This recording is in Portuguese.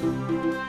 Música